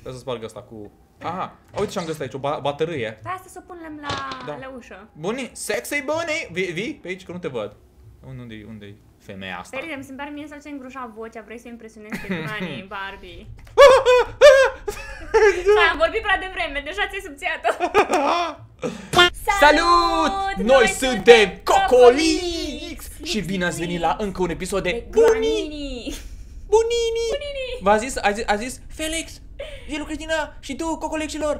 Trebuie să sparg asta cu... Aha, uite ce am găsit aici, o ba baterie. Pe asta să o punem la, Da. la ușă. Buni, sexy bunny! Vii, vii pe aici că nu te văd. Unde- Unde-i, unde-i femeia asta? Speride, mi se pare mie să ți îngrușa vocea, vrei să impresionezi pe Granny, Barbie. Da, am vorbit prea devreme, deja ți-ai subțiat-o. Salut! Noi suntem Cocolix! Și bine ați venit la încă un episod de Bunii! Granini. Bunini! Bunini. V-a zis, a zis, a zis Felix, el Cristina și tu, Cocolexilor,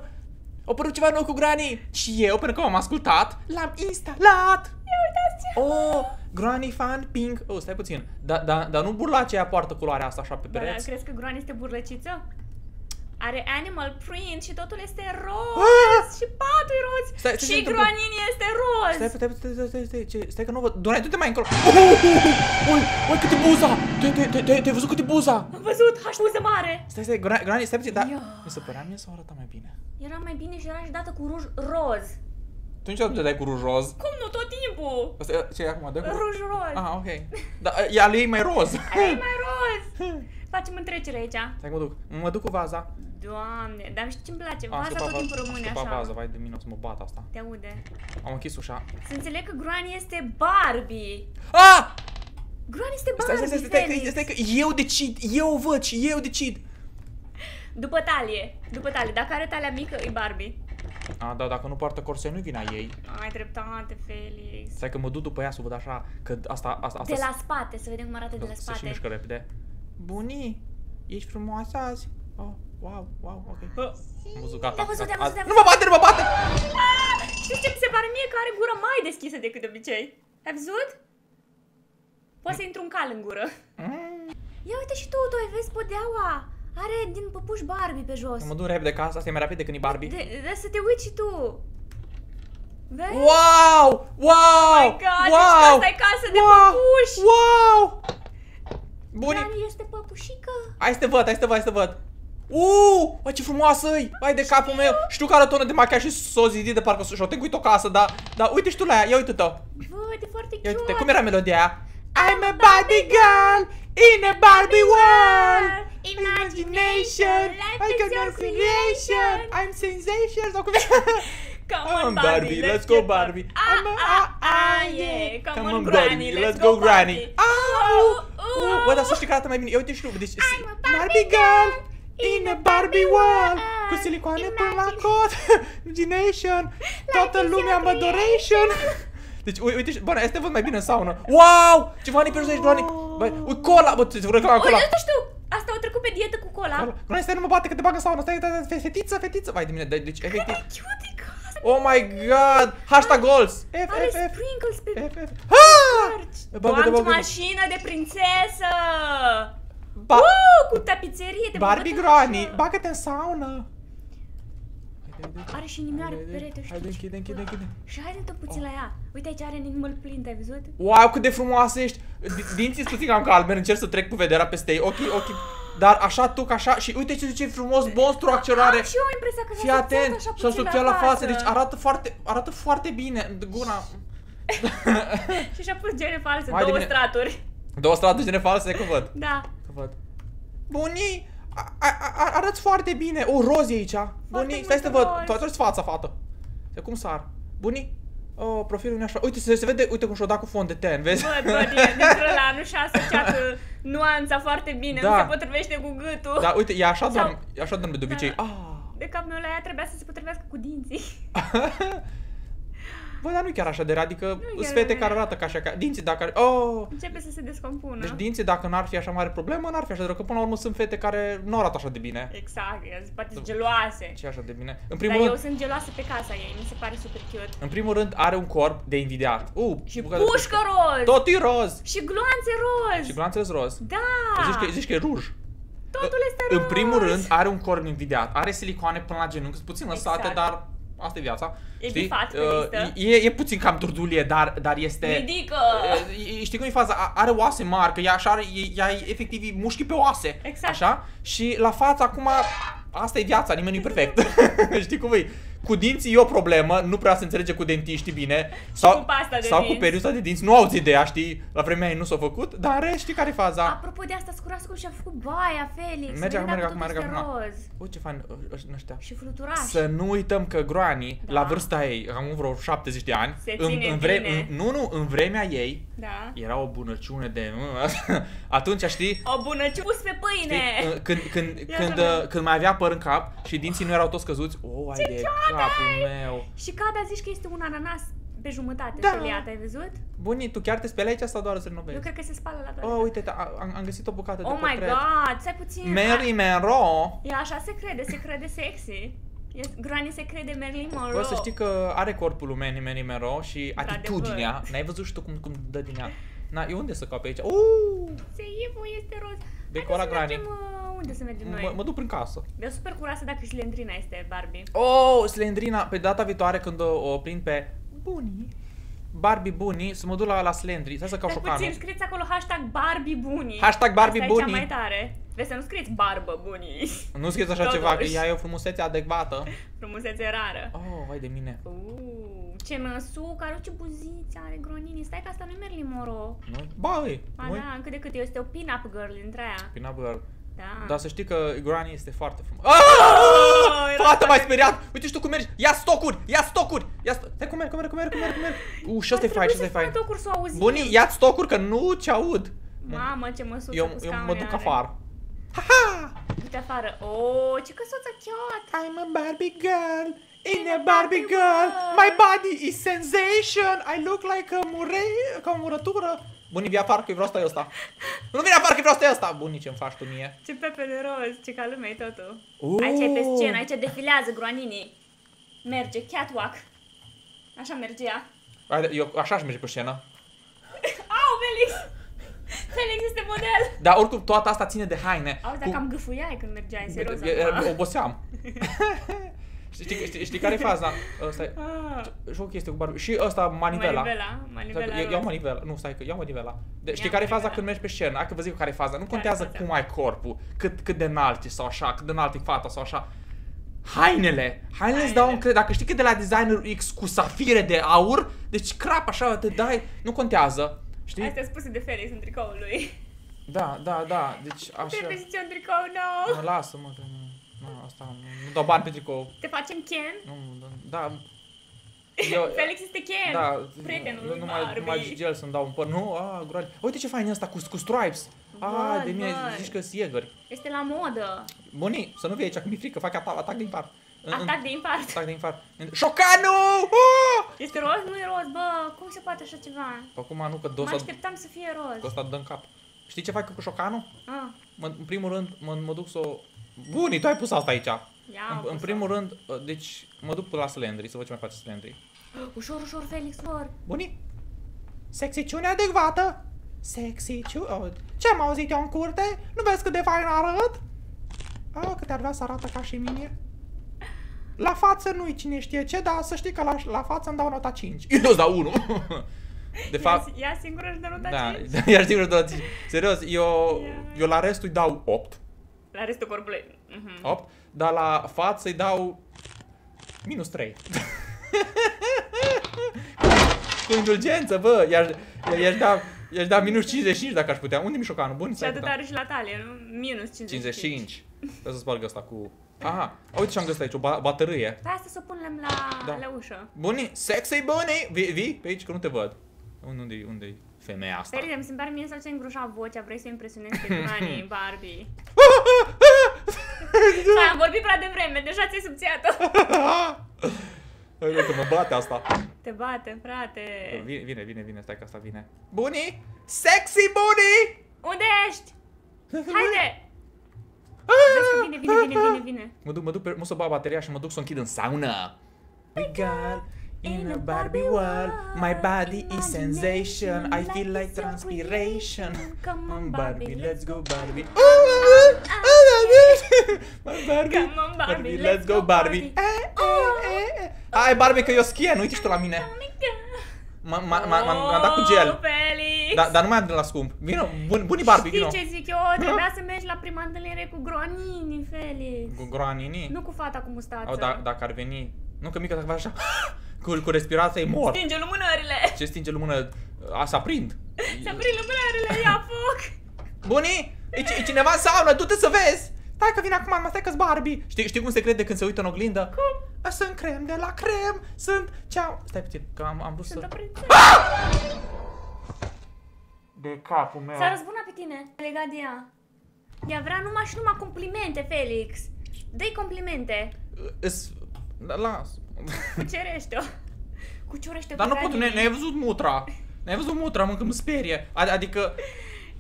au apărut ceva nou cu Granny și eu, pentru că m-am ascultat, l-am instalat! Ia uitați ce... Oh, Granny fan pink. Oh, stai puțin. Dar da, da, nu burla aceea poartă culoarea asta așa pe Bă, dar pereți. crezi că Granny este burlăciță? Are animal print și totul este roz Ah! și patul e roz Stai, ce se și întâmplă? Granini este roz. Stai, stai, stai, stai, stai, stai, ce, stai că nu văd. Doamne, du-te mai încolo. Oh, oh, oh, oh, oi, oi, cât e buza! Te- te- te- te- Te-ai văzut cât e buza? Am văzut, aștepuză mare. Stai, stai, Gra- Granny, stai puțin, dar Ia. mi se părea mie sau arăta mai bine? Era mai bine și era și dată cu ruj roz. Tu niciodată nu te dai cu ruj roz. Cum nu tot timpul? Asta e- ce e acum? Dă cu... Ruj roz. Ah, ok. Dar e al ei mai roz. Aia e mai roz. Facem întrecere aici. Stai că mă duc. Mă duc cu vaza. Doamne, dar știi ce-mi place? A, Vaza tot timpul rămâne scăpa așa. vaza, vai de mine, o să mă bat asta. Te aude. Am închis ușa. Să înțeleg că Granny este Barbie. Ah! Granny este Stai, Barbie, stai, stai, stai, Felix. stai, stai, că eu decid, eu o văd și eu decid. După talie, după talie. Dacă are talia mică, e Barbie. A, da, dacă nu poartă corset, nu-i vina ei. Ai dreptate, Felix. Stai că mă duc după ea să văd așa, că asta, asta, asta De la spate, să vedem cum arată de la să și spate. mișcă repede. Bunii, ești frumoasă azi. Oh, wow, wow, ok. Ah, Am văzut, gata. Te-a văzut, te-a gata. văzut, te-a Nu mă bate, nu mă bate! Ah, știi ce mi se pare mie că are gura mai deschisă decât de obicei? Ai văzut? Poate să intru un cal în gură. Mm. Ia uite și tu, tu ai vezi podeaua. Are din păpuși Barbie pe jos. Mă duc repede ca asta, asta e mai rapid decât e Barbie. De, de, să te uiți și tu. Vezi? Wow! Wow! my God, deci wow! asta e casă de wow! păpuși. Wow! Bunii, Granny este păpușică. hai să te văd, hai să te văd, hai să te văd. Uuu, bă, ce frumoasă e! Vai de capul meu! Știu că are tonă de machiaj și s-o zidit de parcă și-o tencuit o casă, dar, dar uite și tu la ea, ia uite-te! Văd, e foarte Ia uite-te, cute. cum era melodia aia? I'm a Barbie girl in a Barbie world. Imagination, life is your creation. I'm sensation sau cum e? Come I'm on, Barbie, let's go Barbie. Ah, I'm a- ah, ah, yeah. Come on, Granny, let's go, Granny. Barbie. Au! Uh, uh. Uh, Bă, dar să știi că arată mai bine, ia uite și tu, deci I'm a Barbie Barbie girl in a Barbie world. world. Cu silicoane până la Imagine- cot Imagination. Toată is lumea your mă adoration deci, ui- uite, și- bă, este văd mai bine în saună. Wow! Ce bani pe aici, Granny. Bă, uite, cola, bă, ți reclama Uite, cola. uite și tu, asta au trecut pe dietă cu cola. Granny, stai, nu mă bate că te bagă în saună. Stai, stai, stai, fetiță, fetiță. Vai de mine, de- deci, efectiv. Cute e casa. Oh my god! Hashtag goals! F, Are F, F. sprinkles pe F, F. Ah! Bagă, Bagă, bagă. mașină de prințesă! Ba- uh, cu tapiserie de Barbie băbătașă. Granny, bagă-te în saună. Haide, haide. Are și inimioare pe Haide, perete, știi? Haide, închide, închide, închide. Și haide-te puțin la ea. Uite aici are animal print, ai văzut? Wow, cât de frumoasă ești! D- Dinții sunt puțin cam calmer, încerc să trec cu vederea peste ei, ochii, ochii. Dar așa tu, ca așa, și uite ce, ce frumos monstru acționare. Am și eu impresia că Fii s-a atent, așa și-a puțin subția la față, deci arată foarte, arată foarte bine. Gura. Și și-a pus gene false, Hai de două mine. straturi. Două strate gene false, că văd. Da. Că văd. Bunii, a- a- a- arăți foarte bine. O, roz e aici. Bunii, stai să te mult văd. roz. Tu arăți fața, fată. De cum sar? Bunii? Oh, profilul nu e așa. Uite, se, se vede, uite cum și-o dat cu fond de ten, vezi? Văd, văd, e dintr ăla nu și-a asociat uh, nuanța foarte bine, Da. nu se potrivește cu gâtul. Da, uite, e așa Sau- doarme, e așa doarme de obicei. Da. Ah. De cap meu la ea trebuia să se potrivească cu dinții. Bă, dar nu e chiar așa de rea, adică e sunt chiar fete de care rea. arată ca așa, ca dinții dacă... Oh! Începe să se descompună. Deci dinții dacă n-ar fi așa mare problemă, n-ar fi așa de rău, că până la urmă sunt fete care nu arată așa de bine. Exact, eu zic, poate sunt geloase. Ce așa de bine? În Dar primul eu rând, sunt geloasă pe casa ei, mi se pare super cute. în primul rând are un corp de invidiat. Uh, Și bucată de pușcă roz! Tot e roz. Și gloanțe roz! Și gloanțele roz. Da! Zici că, zici că e ruj. Totul este roz! În primul rând are un corp invidiat. Are silicoane până la genunchi, sunt puțin lăsate, Exact. dar asta e viața. E știi? bifat pe Uh, listă. e, e puțin cam turdulie, dar, dar este... Ridică! E, Știi cum e faza? A- Are oase mari, că ea așa are, e- ea e efectiv e mușchi pe oase. Exact. Așa? Și la față acum, asta e viața, nimeni nu e perfect. Știi cum e? Cu dinții e o problemă, nu prea se înțelege cu dentiștii bine. Sau, cu pasta de sau cu dinți. periuța de dinți, nu auzi ideea, știi? La vremea ei nu s-a făcut, dar în rest știi care e faza? Apropo de asta, scurascu și-a făcut baia, Felix. Merge Vedem acum, dacă merge totul acum, este merge acum. roz. Uite ce fain ă- ăștia ăștia. Și fluturaș. Să nu uităm că Groani, Da. la vârsta ei, am vreo 70 de ani, Se în, ține în, vre- bine. în, nu, nu, în vremea ei, Da. era o bunăciune de... Atunci, știi, O bună pus pe pâine. Știi, uh, când, când, Ia când, să vedem. uh, când mai avea păr în cap și dinții nu erau toți căzuți, oh, ai de capul meu. Și cada zici că este un ananas pe jumătate Da. foliat, ai văzut? Bunii, tu chiar te speli aici sau doar să renovezi? Eu cred că se spală la toate. Oh, uite, a- am, am găsit o bucată Oh de my portret. god, stai puțin. Mary Monroe. E așa se crede, se crede sexy. E, Granny se crede Marilyn Monroe. Bă, să știi că are corpul lui Manny Manny Monroe și Într-adevăr. atitudinea. N-ai văzut și tu cum, cum dă din ea. Na, e unde să cape aici? Uh, Se Ivo este roz. Decora Haideți să Granny. mergem, uh, unde să mergem noi? mă, mă duc prin casă. Eu sunt super curioasă dacă și Lendrina este Barbie. Oh, Slendrina, pe data viitoare când o, o prind pe Bunny, Barbie Bunny, să mă duc la, la Slendri, să să caut Dar șocanul. puțin, scrieți acolo hashtag Barbie Bunny. Hashtag Barbie Asta e Bunny. cea mai tare. Vezi să nu scrieți Barbă Bunny. Nu scrieți așa Totuși. ceva, că ea e o frumusețe adecvată. Frumusețe rară. Oh, vai de mine. Uh, ce năsuc, are ce buziți are Gronini. Stai că asta nu e Marilyn Monroe. Nu? Ba, e, Ba nu da, cât de cât este o pin-up girl dintre aia. Pin up girl. Da. Dar să știi că Granny este foarte frumoasă. Ah! era Fata mai foarte- speriat! Uite și tu cum mergi! Ia stocuri! Ia stocuri! Ia sto- Stai cum merg, cum merg, cum merg, cum merg, cum merg! Uh, și ăsta e fain, și ăsta e fain. Tocuri să o auzi. Bunii, ia stocuri că nu ce aud. Mamă, ce măsuță Eu, cu eu scaune mă duc are. afară. Ha-ha! Uite afară. Oh, ce căsuță cute! I'm a Barbie girl in a Barbie girl. My body is sensation. I look like a murei, ca o murătură. Bunii, vii afară că vreau să stai ăsta. Nu vine afară că vreau să stai ăsta. Bunii, ce-mi faci tu mie? Ce pepe de roz, ce ca lumea e totul. Uh. Aici e pe scenă, aici defilează Groanini. Merge, catwalk. Așa merge ea. Haide, eu așa aș merge pe scenă. Au, Felix! Felix este model! Dar oricum toată asta ține de haine. Auzi, dacă am gâfâiai când mergeai, serios E- e- acum. Oboseam. știi, știi, știi, știi care e faza? Ăsta e... Ah, Și o chestie cu Barbie. Și ăsta, manivela. Manivela, manivela Stai că- roz. Iau manivela. Nu, stai că iau manivela. De, știi Ia care e faza manivela. când mergi pe scenă? Hai că vă zic care e faza. Nu contează faza? cum ai corpul, cât, cât de înalt e sau așa, cât de înalt e fata sau așa. Hainele! Hainele îți dau Hainele. încredere. Dacă știi că de la designer X cu safire de aur, deci crap așa, te dai, nu contează. Știi? Astea spuse de Felix în tricoul lui. Da, da, da. Deci Te așa. vezi un tricou nou. Mă, lasă-mă că nu. Nu, asta nu, nu dau bani pe tricou. Te facem Ken? Nu, da. Eu, Felix este Ken. da, Prietenul nu, lui nu mai, nu Barbie. mai gel să-mi dau un păr. Nu, a, groare. Uite ce fain e ăsta cu, cu stripes. A, Văd, de mine văd. zici că sunt iegări. Este la modă. Bunii, să nu vii aici, că mi-e frică, fac atac, atac de infart. În- în- Atac de impart. Atac de infart. Șocanu! Ah! Este roz? Nu e roz, bă. Cum se poate așa ceva? Acum nu, că Mă dos așteptam să fie roz. ăsta dă în cap. Știi ce fac cu șocanu? Ah, Mă, în primul rând, mă, mă duc să o... Bunii, tu ai pus asta aici. ia În, în primul rând, deci mă duc la Slendry, să văd ce mai face Slendry. Ușor, ușor, Felix, ușor. Bunii? Sexiciune adecvată? Sexiciune... Oh, ce-am auzit eu în curte? Nu vezi cât de fain arăt? Oh, cât ar vrea să arată ca și mine. La față nu-i cine știe ce, dar să știi că la, la față îmi dau nota 5. Eu îți dau 1. De fapt, Ea, ea singură își dă nota da, 5? da, iar sigur nota 5. Serios, eu, eu la restul îi dau 8. La restul corpului. Mhm. 8, dar la față îi dau minus 3. Cu indulgență, bă, i-aș, i-aș, da, i-aș da minus 55 dacă aș putea. Unde e mișocanul? Bun, Și stai atât putea. are și la talie, nu? Minus 55. 55. Trebuie să sparg asta cu... Aha, uite ce am găsit aici, o ba- baterie. Hai asta să o punem la, Da. la ușă. Bunii, sexy bunii, vii, vii pe aici că nu te văd. Unde-i, unde-i femeia asta? Feride, mi se pare mie să ți-ai îngroșat vocea, vrei să impresionezi pe Granny, Barbie. Da, am vorbit prea devreme, deja ți-ai subțiat-o. Hai, că mă bate asta. Te bate, frate. Vine, vine, vine, vine, stai că asta vine. Bunii, sexy bunii! Unde ești? Haide! Vezi că vine, vine, vine, vine, vine. Mă duc, mă duc, pe, mă să bag bateria și mă duc să o închid în sauna. We got in a Barbie world, my body is sensation, I feel like transpiration. Come on Barbie, let's go Barbie. My Barbie, Come on, Barbie, let's go Barbie. Eh, eh, eh, eh. Hai Barbie că eu schien, uite și tu la mine. M- m- m- M-am m-am dat cu Oh, gel. Felix! Da, dar nu mai am de la scump. Vino, bun, bunii Barbie, Știi vino. ce zic eu? Trebuia să mergi la prima întâlnire cu Gronini, Felix. Cu groanini. Nu cu fata cu mustață. Au, da, dacă ar veni Nu că mică dacă faci așa, cu, cu respirația e mor. Stinge lumânările. Ce stinge lumână? A, să aprind. Să prind lumânările, ia foc. Bunii? E, ci- e cineva în saună, du-te să vezi! Stai că vine acum, mă stai că-s Barbie. Știi, știi cum se crede când se uită în oglindă? Cum? Sunt crem de la crem, sunt ceau... Stai puțin, că am, am vrut Sunt o să... prințesă. De capul meu. S-a răzbunat pe tine, legat de ea. Ea vrea numai și numai complimente, Felix. Dă-i complimente. Îs... Da, las. Cucerește-o. Cucerește-o Dar pe nu pot, Dani. ne- ne-ai văzut mutra. Ne-ai văzut mutra, mă, că mă sperie. Ad- Adică...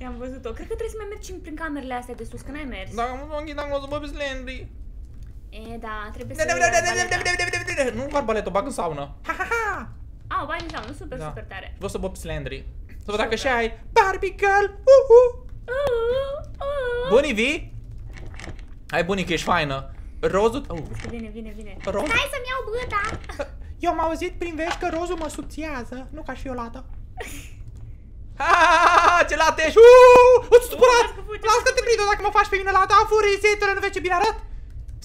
I-am văzut-o. Cred că trebuie să mai mergi prin camerele astea de sus, că n-ai mers. Dacă mă înghit, am văzut bă pe Slendry. E, da, trebuie Da, să da, iei da, da, da, arbaleta. da, da, da, da, da. Nu fac baletă, bag în saună. Ha, ha, ha! Au, bani înseamnă, super, Da. super tare. Vreau să bă pe Slendry. Să văd dacă Super. și ai. Barbie girl! Uhu! Uh, uh. Bunii vii? Hai bunii că ești faină. Rozul... Oh, Vezi că Vine, vine, vine. Roz? Hai să-mi iau băta! Eu am auzit prin vești că rozul mă subțiază, nu ca și Violata. Ha, ha, ha, ce lată ești! Uuu, îți supărat! Las că fugi, Las că te prind dacă mă faci pe mine la ta, furii, nu vezi ce bine arăt?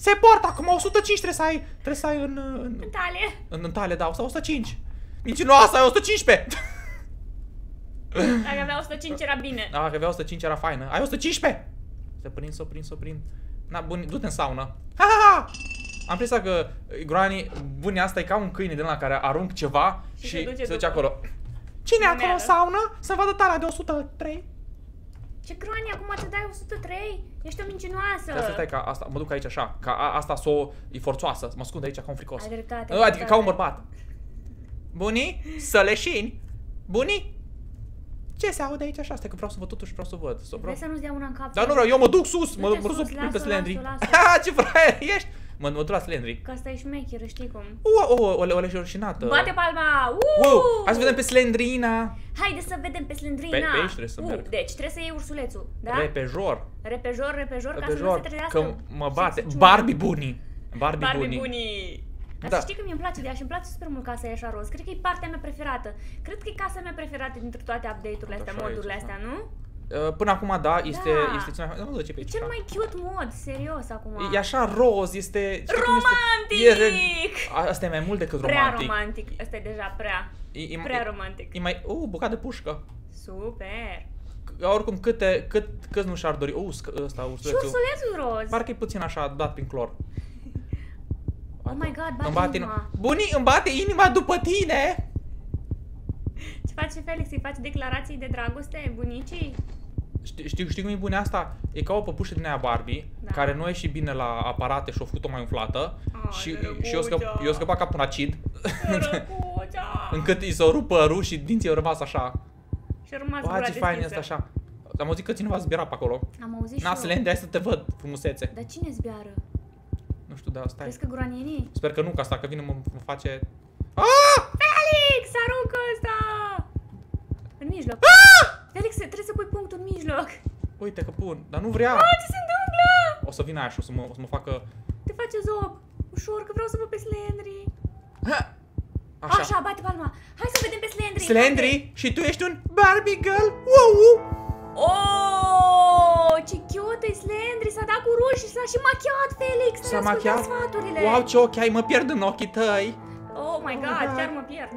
Se poartă acum 105 trebuie să ai, trebuie să ai în, în, În talie. în, în tale, da, sau 105. Mincinoasă, ai 115! Dacă avea 105 era bine. Da, că avea 105 era faină. Ai 115! Să prind, să prind, să prind. Na, bun, du-te în saună. Ha, ha, ha! Am presa că Groani, buni asta e ca un câine din la care arunc ceva Și și, se duce se duce după. acolo. Cine e Nu acolo în meră. saună? Să vadă tala de 103? Ce croani, acum ți dai 103? Ești o mincinoasă. Dar să stai ca asta, mă duc aici așa, ca a, asta s-o, e forțoasă, mă ascund aici ca un fricos. Ai dreptate. Nu, ai Adică ca un dreptate. bărbat. Bunii? Să leșini? Bunii? Ce se aude aici așa? Stai că vreau să văd totuși, vreau să văd. Să vreau. Vrei să nu-ți dea una în cap? Dar nu vreau, eu mă duc sus, mă Du-te duc, mă duc sus, să prind pe lasă-o, Slendry. lasă-o, Ha, ce fraier ești! Mă, mă duc la Slendry. Că asta e șmecheră, știi cum? Ua, o, o, o, o rușinată. Bate palma! Wow, Uuu! hai să vedem pe Slendrina. Haide să vedem pe Slendrina! Pe- pe aici trebuie să Uh, merg. Deci trebuie să iei ursulețul, da? Repejor. Repejor, repejor, ca să nu se Repejor. trezească. Că mă bate. sexiciunea. Barbie bunii. Barbie, Barbie bunii. bunii! Dar Da. să știi că mie îmi place de ea și îmi place super mult casa e așa roz. Cred că e partea mea preferată. Cred că e casa mea preferată dintre toate update-urile astea, Așa e, modurile așa. astea, nu? Uh, Până acum, da, este, Da. este cea mai... Nu, ce pe E aici. cel da. mai cute mod, serios acum. E așa roz, este... știi cum Romantic! Este, e, re- a- asta e mai mult decât Prea romantic. romantic. Asta e deja prea. E, e, Prea e, romantic. e mai... Uh, bucat de pușcă. Super. C- Oricum, câte, cât, cât nu și-ar dori... Uh, sc- ăsta, Și ursulețul. ursulețul roz. Parcă e puțin așa, dat prin clor. Oh my god, bate îmi bate inima. Bunii, îmi bate inima după tine! Ce face Felix? Îi face declarații de dragoste bunicii? Știi, știi, știi cum e bună asta? E ca o păpușă din aia Barbie, Da. care nu a ieșit bine la aparate și a făcut-o mai umflată Ai, și, drăguța. și eu, scăp, eu scăpat ca un acid, Drăguța! încât i s-a rupt părul și dinții au rămas așa. Și a rămas Bă, gura ce fain deschisă. este așa. Am auzit că cineva zbiera pe acolo. Am auzit și Na, eu. Slende, hai să te văd, frumusețe. Dar cine zbiară? Nu știu, da, stai. Crezi că granienii? Sper că nu, că asta, că vine mă, mă face... Felix, aruncă ăsta! În mijloc. Felix, trebuie să pui punctul în mijloc. Uite că pun, dar nu vrea. Ah, ce se întâmplă? O să vină aia și o să mă, o să mă facă... Te face zob. Ușor, că vreau să văd pe Slendry. Așa. Așa, bate palma. Hai să vedem pe Slendry. Slendry, și tu ești un Barbie girl? Wow! Oh, ce cute e Slendry, s-a dat cu ruși și s-a și machiat, Felix. S-a Trebuie să ascultăm machiat? sfaturile. Wow, ce ochi ai, mă pierd în ochii tăi. Oh my god, God. chiar mă pierd.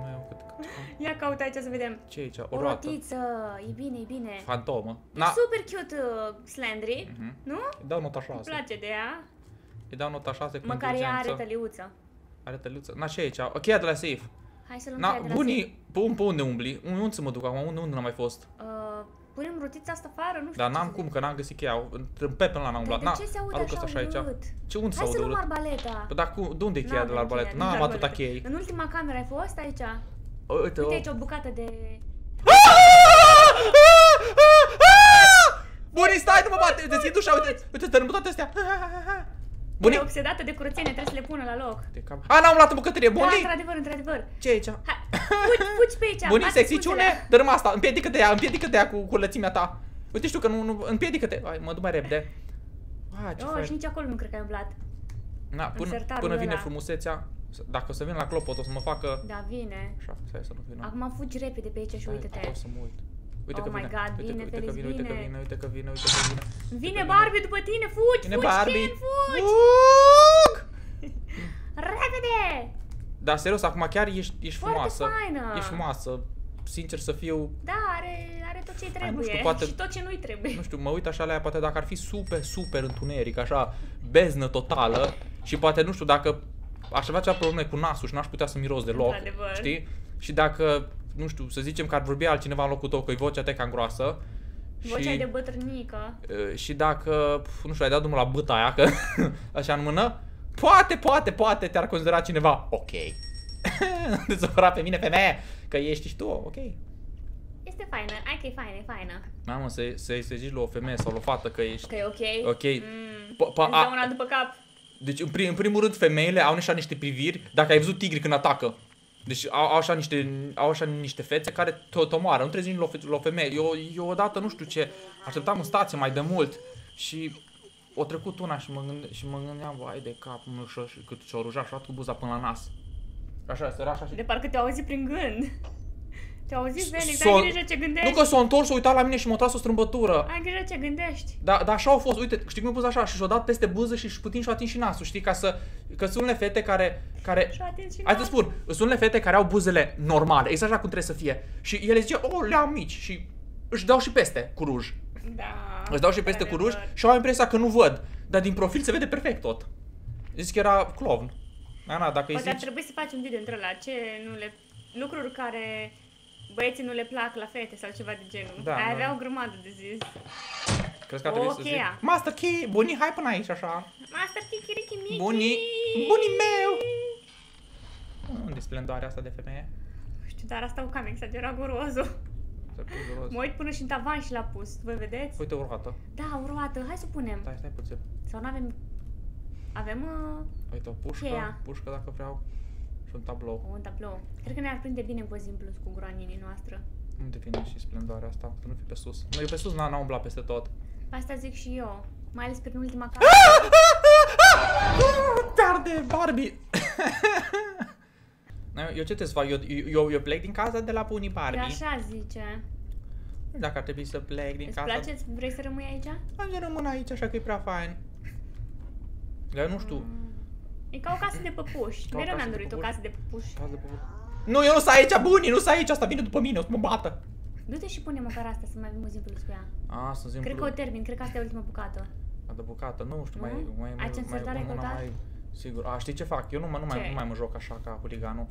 Nu iau cât, cât, Ia caută aici să vedem. ce e aici? O O roată. rotiță, e bine, e bine. Fantomă. E Na, super cute uh, Slendry, Mhm. nu? îi dau nota Îmi 6. place de ea. Îi dau nota 6 cu Măcar ea are inteligență. tăliuță. Are tăliuță. Na, ce e aici? Ok, de la safe. Hai să luăm Na, cheia de la bunii, pe, pe unde umbli? Unde, unde să mă duc acum? Unde, unde n-am mai fost? safe. Uh, punem rotița asta afară? Nu știu Dar ce n-am să cum, zic. că n-am găsit cheia. În pe până la n-am Dar umblat. de Na, ce se aude arunc așa asta și aici. urât? Ce unde se Hai să aude luăm urât? arbaleta. Păi dar cu, de unde e cheia de la N-avem arbalet? cheia, N-am nu atâta arbaleta. chei. În ultima cameră ai fost aici? Uite, Uite o... aici o bucată de... Bunii, stai, nu mă bate! Deschid ușa, uite, uite, tărâm toate astea. E Bunii? obsedată de curățenie, trebuie să le pună la loc. De cap. A, n-am luat în bucătărie, Da, bunii? într-adevăr, într-adevăr. Ce e aici? Hai, fugi, fugi pe aici. Bunii, bate sexiciune, scuțele. dărâm asta, împiedică-te ea, împiedică-te ea cu, cu lățimea ta. Uite, știu că nu, nu împiedică-te. Hai, mă duc mai repede. Ah, ce Oh, fain. și nici acolo nu cred că ai umblat. Na, până, sertarul până vine ăla. frumusețea, dacă o să vin la clopot, o să mă facă... Da, vine. Așa, stai să nu vină. Acum fugi repede pe aici și Stai, uite-te. O să mă uit. Uite Oh că my vine. God, uite, vine, că, uite că Felix, vine, uite că vine. vine, uite că vine, uite că vine. Vine Barbie după tine, fugi, Vine fugi, Barbie. Ken, fugi! Fug! Repede! Dar serios, acum chiar ești, ești Foarte frumoasă. faină. Ești frumoasă. Sincer să fiu, Da, are, are tot ce-i trebuie nu știu, poate- și tot ce nu-i trebuie. nu știu, mă uit așa la ea, poate dacă ar fi super, super întuneric, așa, beznă totală și poate, nu știu, dacă aș avea ceva probleme cu nasul și n-aș putea să miros deloc, Într-adevăr. știi? Și dacă, nu știu, să zicem că ar vorbi altcineva în locul tău, că e vocea ta cam groasă, Vocea și, de bătrânică. uh, și dacă, pf, nu știu, ai dat drumul la băta aia, că așa în mână, poate, poate, poate te-ar considera cineva ok. Te supăra pe mine, femeie, că ești și tu, ok. Este faină, ai că e faină, e faină. Mamă, să, să, să zici la o femeie sau la o fată că ești... Că e ok? Ok. Mm. Po- po- Îți a- dau una după cap. Deci, în, prim, în primul rând, femeile au așa niște priviri, dacă ai văzut tigri când atacă. Deci au, au așa niște, au așa niște fețe care te, te omoară, nu trebuie nici la o, fe- la o femeie. Eu, eu odată, nu știu ce, așteptam în stație mai de mult și o trecut una și mă, gânde, și mă gândeam, vai de capul meu și, și cât și-o ruja și cu buza până la nas. Așa, sărea așa și... De parcă te-au auzit prin gând. Te-au auzit, Felix, S-o- ai grijă ce gândești. Nu că s-a întors, s-a uitat la mine și m-a tras o strâmbătură. Ai grijă ce gândești. Da, da, așa au fost, uite, știi cum e pus așa și și-o dat peste buză și putin și-o atins și nasul, știi, ca să, că sunt unele fete care, care, Și atenți și hai să nas. spun, sunt unele fete care au buzele normale, exact așa cum trebuie să fie și ele zice, oh, le am mici și își dau și peste cu ruj, Da. Își dau și peste cu ruj într-adevăr. și au impresia că nu văd, dar din profil se vede perfect tot. Zici că era clovn. Ana, dacă îi Poate ar zici, trebui să faci un video între la ce nu le... Lucruri care băieții nu le plac la fete sau ceva de genul. Da, Ai nu. avea o grămadă de zis. crezi că ar trebui o să zic, cheia. Master Key, bunii, hai până aici, așa. Master Tikiriki Miki! Bunii, bunii meu! Unde e splendoarea asta de femeie? Nu știu, dar asta o cam exagerat gurozul. Să pui roz. Mă uit până și în tavan și l-a pus. Voi vedeți? Uite o roată. Da, o roată. Hai să o punem. Stai, stai puțin. Sau nu avem... Avem uh, Uite o pușcă, Cheia. pușcă dacă vreau și un tablou. un tablou. Cred că ne-ar prinde bine în Pozi Plus cu groaninii noastră. Unde vine și splendoarea asta? Să nu fii pe sus. Nu, eu pe sus n-am n-am umblat peste tot. Asta zic și eu. Mai ales prin ultima Ah! casă. Tarde, Barbie! Eu ce trebuie să fac? Eu, eu, eu plec din casa de la bunii Barbie. Așa zice. Nu știu Dacă ar trebui să plec din Îți casa... place? Vrei să rămâi aici? Am să rămân aici, așa că e prea fain. Eu nu știu. E ca o casă de păpuși. Ca o Mereu casă mi-am de dorit o păpuși. casă de păpuși. Casă de păpuși. Nu, eu nu sunt aici, bunii, nu sunt aici, asta vine după mine, o să mă bată. Du-te și pune măcar asta să mai avem o zi în plus cu ea. A, să zic Cred că o termin, cred că asta e ultima bucată. de bucată, nu știu, Nu? mai, mai, Ai mai, ce mai, însertare ai una căutat? mai, sigur. A, știi ce fac? Eu nu, mă, nu, mai, Ce? nu mai mă joc așa ca huliganul.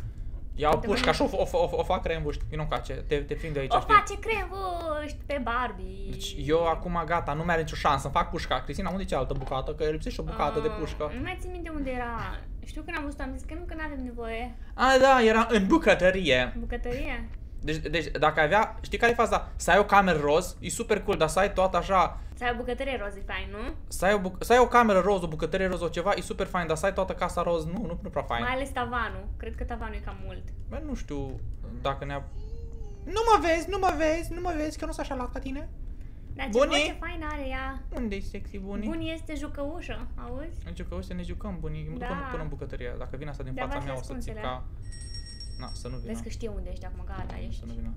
Iau Te pușca mai- și o, o, o, o fac rembuști, e nu cace, te, te prind de aici, O știi? face cremvuști pe Barbie. Deci eu acum gata, nu mai are nicio șansă, îmi fac pușca. Cristina, unde e cealaltă bucată? Că lipsește o bucată de Ah, pușcă. Nu mai țin minte unde era. Știu când am văzut am zis că nu, că nu avem nevoie. A, da, era în bucătărie. Bucătărie? Deci, deci dacă ai avea, știi care e faza? Să ai o cameră roz, e super cool, dar să ai tot așa, Să ai o bucătărie roz, e fain, nu? să ai, o, buc- să ai o cameră roz, o bucătărie roz, o ceva, e super fain, dar să ai toată casa roz, nu, nu, nu prea fain. Mai ales tavanul. Cred că tavanul e cam mult. Bă, nu știu dacă ne-a... Nu mă vezi, nu mă vezi, nu mă vezi că nu sunt așa lat ca tine? Dar ce Bunii? voce fain are ea. Unde e sexy bunii? Bunii este jucăușă, auzi? În ce să ne jucăm bunii, mă duc Da. până, până în bucătărie. Dacă vine asta din De-a fața v-ați mea, o să ascunsele. Țic ca... Na, să nu vină. Vezi că știe unde ești acum, gata, ești. Să nu vină.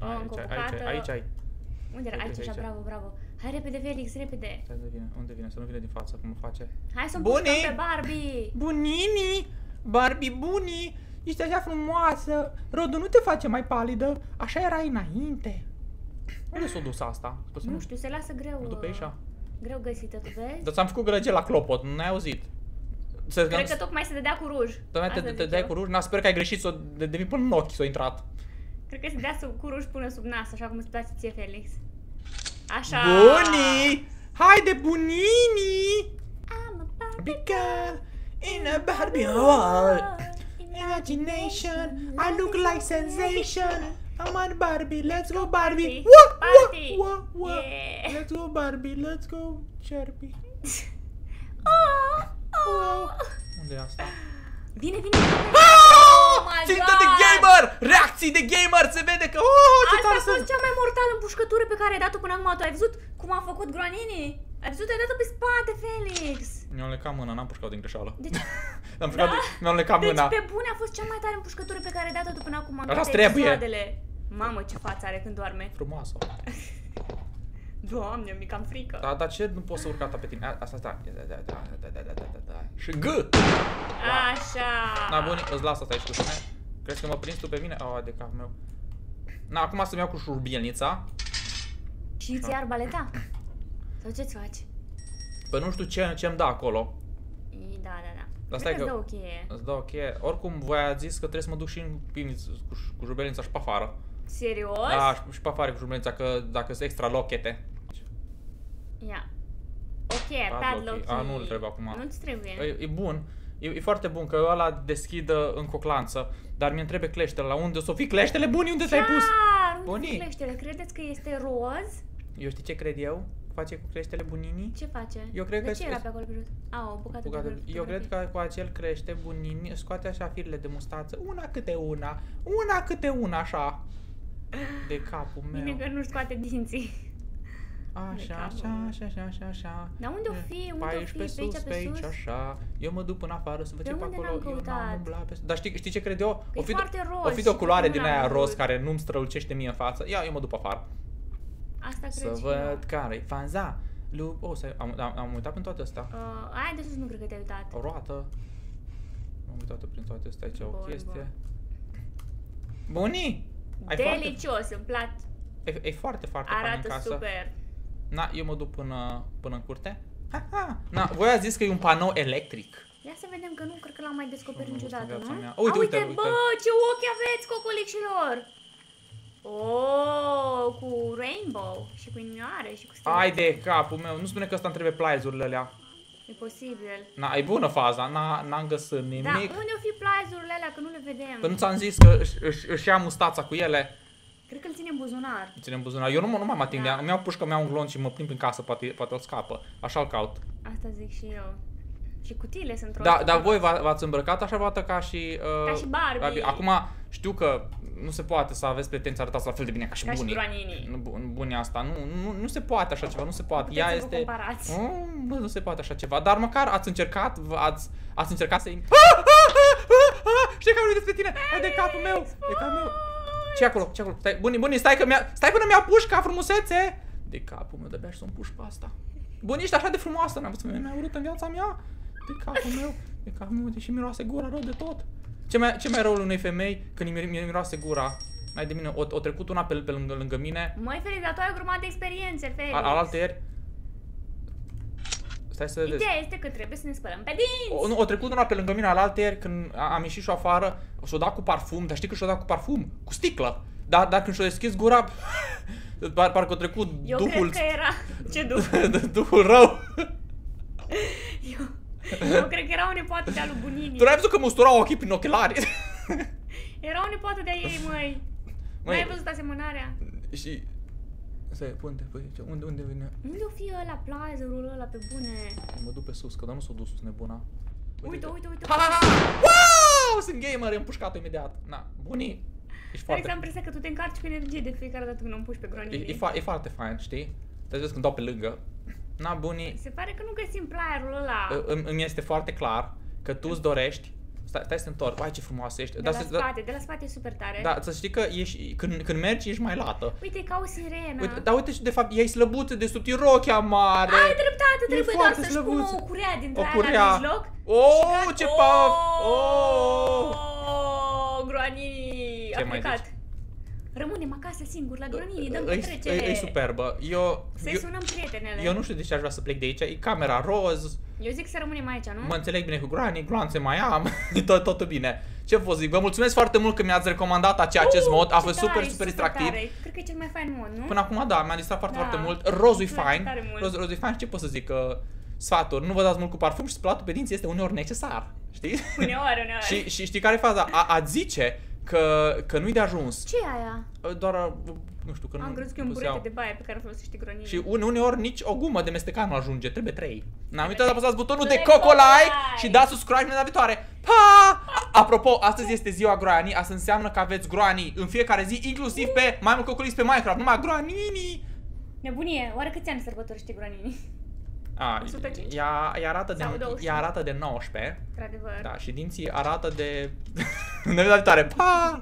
Oh, încă o Aici, aici, bucată. aici, aici. Unde era? Uite, Aici, așa, aici. bravo, bravo. Hai repede, Felix, repede. Stai să vină. Unde vine? Să nu vină din față, cum o face. Hai să-mi Bunii! pușcăm pe Barbie. Bunini, Barbie bunii, ești așa frumoasă, rodul nu te face mai palidă, așa era înainte. Unde s-a dus asta? Poți să Nu știu, se lasă greu. Mă duc pe uh, aici? Greu găsită, tu vezi? Dar ți-am făcut gălăgie la clopot, nu ai auzit. Să Cred că tocmai se dădea cu ruj. Tocmai te, Asta te zic dai eu. cu ruj, n sper că ai greșit să de, de până în ochi s-a intrat. Cred că se dea sub, cu ruj până sub nas, așa cum îți place ție, Felix. Așa. Bunii, haide bunini, I'm a Barbie Big girl in a Barbie world. Imagination, I look like sensation. I'm on Barbie, let's go Barbie. Party, Wah, party. wah, wah, wah. Yeah. Let's go Barbie, let's go Barbie. Oh, oh. Unde e asta? Vine, vine, vine. Oh my Țintă God! de gamer! Reacții de gamer! Se vede că... Oh, ce Asta tare a fost sunt! cea mai mortală împușcătură pe care ai dat-o până acum. Tu ai văzut cum a făcut Groanini? Ai văzut? Ai dat-o pe spate, Felix. Mi-am lecat mâna, n-am pușcat din greșeală. Deci, Am pușcat, Da? mi-am lecat deci mâna. pe bune a fost cea mai tare împușcătură pe care ai dat-o tu până acum. în Așa toate trebuie. episoadele. Mamă, ce față are când doarme. Frumoasă. Doamne, mi cam frică. Da, dar ce nu poți să urc atâta pe tine? A- Asta, asta. Da, da, da, da, da, da, da, da, da. Și G! Așa. Na, bun, îți las asta aici cu tine. Crezi că mă prinzi tu pe mine? Oh, de cap meu. Na, acum să-mi iau cu șurbielnița. Și îți iei arbaleta? Sau ce-ți faci? Păi nu știu ce, ce-mi dă acolo. Ii, Da, da, da. Dar Cred stai că... că- îți dă o cheie. Îți dau o cheie. Oricum, voi ați zis că trebuie să mă duc și în pivniță cu, cu șurbielnița și pe afară. Serios? Da, și, și pe afară cu șurbielnița, că dacă sunt extra lochete. Ia. Ok, padlock. A, nu-l trebuie acum. Nu-ți trebuie. E, e bun. E, e foarte bun că ăla deschidă în coclanță, dar mi trebuie cleștele. La unde o să fi cleștele buni? Unde ți-ai pus? Chiar, unde Bunii. sunt cleștele? Credeți că este roz? Eu știi ce cred eu? Face cu cleștele buninii? Ce face? Eu cred de că- ce era pe acolo pe jos? A, o bucată Bucată- de Eu cred că cu acel crește bunini, scoate așa firele de mustață, una câte una, una câte una așa, de capul meu. Bine că nu scoate dinții. De Așa, capul așa, meu. așa, așa, așa, așa. Dar unde o fi? Unde Pe o aici, fi? pe Pe sus, aici, pe pe aici, sus? așa. Eu mă duc până afară să văd Pe ce pe unde acolo. n-am Eu n-am căutat? umblat pe... Dar știi, știi ce cred eu? E O fi, foarte de, roz o fi și de o cred culoare că din nu l-am aia roz văzut. care nu-mi strălucește mie în față. Ia, eu mă duc pe afară. Asta Să cred și văd care-i faza. Lu... O, să... am, am, am uitat în toate astea. eu. Uh, aia de sus nu cred că te-ai uitat. O roată. Am uitat prin toate astea aici o Bun, chestie. bun. Bunii! Ai foarte, Delicios, îmi place. e, e foarte, foarte fain în Arată casă. super. Na, eu mă duc până, până în curte. Ha, ha. Na, voi ați zis că e un panou electric. Ia să vedem că nu cred că l-am mai descoperit Nu, nu, niciodată, în viața nu? mea. A, Uite, uite, uite, bă, uite. ce ochi aveți, cocolicilor! Oh, cu rainbow și cu inimioare și cu stele. Ai de capul meu, nu spune că ăsta îmi trebuie plaizurile alea. E posibil. Na, e bună faza, na, n-am găsit nimic. Da, unde o fi plaizurile alea, că nu le vedem? Păi nu ți-am zis că își, își, își ia mustața cu ele. Cred că îl ține în buzunar. Ține în buzunar. Eu nu, mă- nu mai mă ating de Da. ea. Îmi iau pușcă, îmi iau un glonț și mă plimb prin casă, poate, poate o scapă. Așa-l caut. Asta zic și eu. Și cutiile sunt roz. Da, dar voi v- v-ați îmbrăcat așa vată ca și... Uh, Ca și Barbie. Acum știu că nu se poate să aveți pretenții arătați la fel de bine ca și Ca și bunii. Groanini. Nu, bu- bunii asta, nu, nu, nu se poate așa ceva, nu se poate. Puteți Ea să vă este... comparați. Oh, bă, nu se poate așa ceva, dar măcar ați încercat, v- ați, ați încercat să-i... Știi că am despre tine? Hai de capul meu, de capul meu. Ce acolo? ce acolo? Stai, bunii, bunii, stai că mi-a... Stai până mi-a pușca, frumusețe! De capul meu, de-abia și să-mi puși pe asta. Bunii, ești așa de frumoasă, n-am văzut femeie mai urâtă în viața mea. De capul meu, de capul meu, deși miroase gura rău de tot. Ce mai, ce mai rău unei femei când îi mir- mir- miroase gura? Mai de mine, o, o trecut una pe, pe lângă, lângă mine, Măi, Felix, dar tu ai o grămadă de experiențe, Felix. al, alaltă ieri. Stai să vedeți. Ideea este că trebuie să ne spălăm pe dinți. O, nu, o trecut una pe lângă mine alaltă ieri când a- am ieșit și afară, și-o dat cu parfum, dar știi că și-o dat cu parfum? Cu sticlă. Dar, dar când și-o deschis gura, par, parcă a trecut Eu duhul, cred că era... Ce duh? duhul rău. Eu, eu cred că era o nepoată de-a lui Bunini. Tu n-ai văzut că mustura ochii prin ochelari? Era o nepoată de-a ei, măi. Măi. N-ai văzut asemănarea? și... Stai, pune pe aici. Unde, unde vine? Unde o fi ăla, plazerul ăla pe bune? Mă duc pe sus, că dar nu s-o dus sus nebuna. Uite, uite, uite. Ha, ha, ha! Wow! Sunt gamer, am pușcat imediat. Na, bunii. Ești Alex, foarte... am impresia că tu te încarci cu energie de fiecare dată când îmi puși pe E, gronii. e, fa- e foarte fain, știi? Te vezi când dau pe lângă. Na, bunii, Se pare că nu găsim playerul ăla. îmi, îmi este foarte clar că tu îți dorești Stai, stai să te întorc. Ai ce frumoasă ești. De Dar la să, da, spate, de la spate e super tare. da, să știi că ești, când, când mergi ești mai lată. Uite, e ca o sirenă. Uite, dar uite și de fapt, ea e slăbuță de sub rochia mare. Ai dreptate, E trebuie doar foarte să-și pună slăbuță. o curea dintre O aia curea. la mijloc. Oh, și ce gata. paf! Oh, Oh! Groanini Ce a mai plecat. Rămânem acasă singuri la Groanini, dăm e, petrecere. e, e superbă. Eu, Să-i eu, sunăm prietenele. eu nu știu de ce aș vrea să plec de aici. E camera roz, Eu zic să rămânem aici, nu? mă înțeleg bine cu Granny, gloanțe mai am, tot, totul bine. Ce vă zic? Vă mulțumesc foarte mult că mi-ați recomandat acea, acest Uh, mod. A ce fost tare, super, e super distractiv. tare. Cred că e cel mai fain mod, nu? Până acum, da, mi-a distrat foarte, Da. foarte mult. Rozul e Îmi place fain. tare mult. Roz, rozul e fain și ce pot să zic? Că sfaturi, nu vă dați mult cu parfum și spălatul pe dinți este uneori necesar. Știți? Uneori, uneori. și, și știi care e faza? A, a zice că, că nu-i de ajuns. ce e aia? Doar, nu știu, că nu Am crezut că e un nu se burete iau. de baie pe care folosește Groanini. Și une, uneori nici o gumă de mestecat nu ajunge, trebuie trei. N-am uitat să apăsați butonul de Trebuie Coco Like like. și dați subscribe în data viitoare. Pa! A- Apropo, astăzi este ziua Groani, asta înseamnă că aveți Groani în fiecare zi, inclusiv pe mai mult cocolis pe Minecraft, numai Groanini. Nebunie, oare câți ani sărbătorește Groanini? A, 105? ea, ea, arată de, Sau 200? ea arată de 19, Într-adevăr. da, și dinții arată de... în data viitoare. Pa!